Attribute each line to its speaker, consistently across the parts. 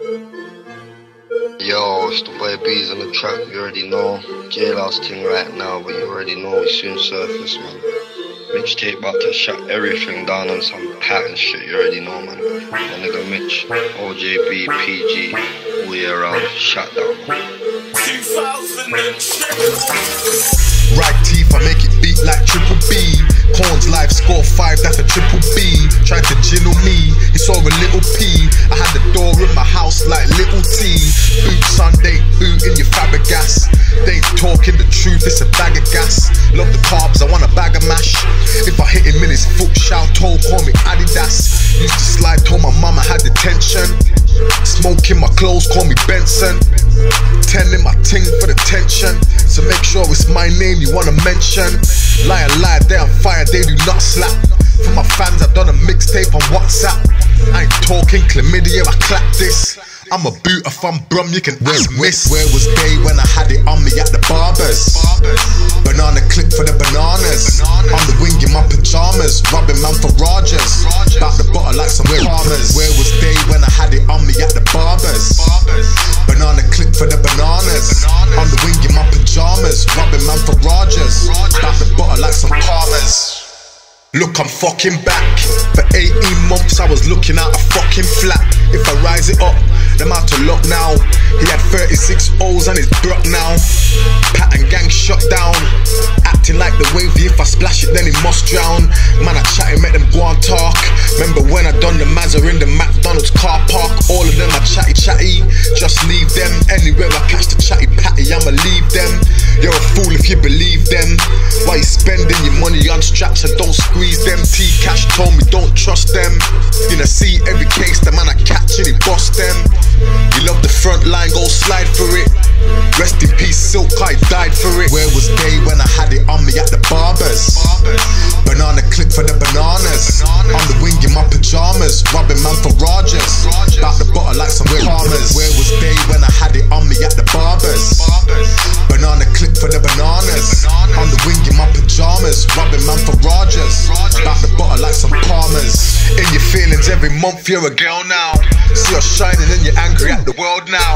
Speaker 1: Yo, it's the boy Bees on the track, you already know. Jailhouse thing right now, but you already know we soon surface, man. Mixtape about to shut everything down on some pattern shit, you already know, man. My nigga Mitch, OJB, PG, we around, shut down.
Speaker 2: Right teeth, I make it beat like triple B. Corns life score five, that's a triple B. Tried to jinnle me, he saw a little P. house like little T. Boot Sunday, boot in your Fabregas. They talking the truth, it's a bag of gas. Love the carbs, I want a bag of mash. If I hit him in his foot, shout, toe, call me Adidas. Used to slide, told my mama had detention. Smoking my clothes, call me Benson. Ten in my ting for the tension. So make sure it's my name you wanna mention. Lie a lie, they on fire, they do not slap. For my fans, I've done a mixtape on WhatsApp. I ain't talking chlamydia, I clap this. I'm a boot if I'm brum, you can ask miss. Where was they when I had Look, I'm fucking back. For 18 months, I was looking out a fucking flat. If I rise it up, them out to lock now. He had 36 O's on his block now. Pattern gang shut down. Acting like the wavy, if I splash it, then he must drown. Man, I chatting, make them go and talk. Remember when I done the Mazza in the McDonald's car park? All of them are chatty chatty. Just leave them. Anywhere I catch the chatty patty, I'ma leave them. You're a fool if you believe straps and don't squeeze them? T Cash told me don't trust them. You know, see every case the man I catch and he bust them. You love the front line, go slide for it. Rest in peace, Silk, I died for it. Where was they when I had it on me at the barbers? Banana clip for the bananas. On the wing in my pajamas, rubbing man for Rogers. Rubbing man for Rogers. Back the bottle like some palmers. In your feelings every month, you're a girl now. See us shining and you're angry at the world now.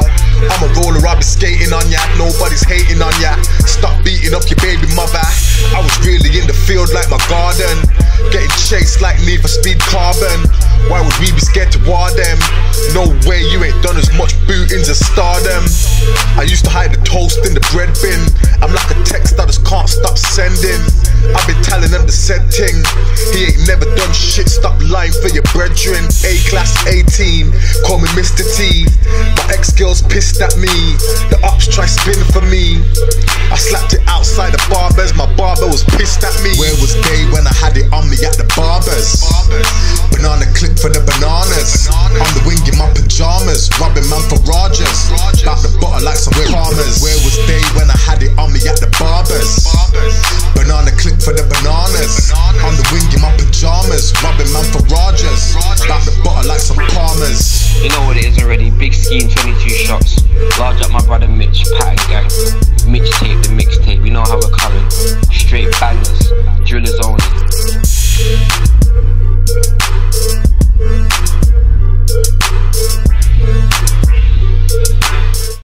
Speaker 2: I'm a roller, I'll be skating on ya. Nobody's hating on ya. Stop beating up your baby mother. I was really in the field like my garden. Getting chased like Need for Speed Carbon. Why would we be scared to war them? No way, you ain't done as much bootings as stardom. I used to hide the toast in the bread bin. I'm like a the thing. He ain't never done shit, stop lying for your brethren. A class 18, call me Mr. T. My ex girl's pissed at me. The ops try spin for me. I slapped it outside the barbers, my barber was pissed at me. Where was they when I had it on me at the barbers?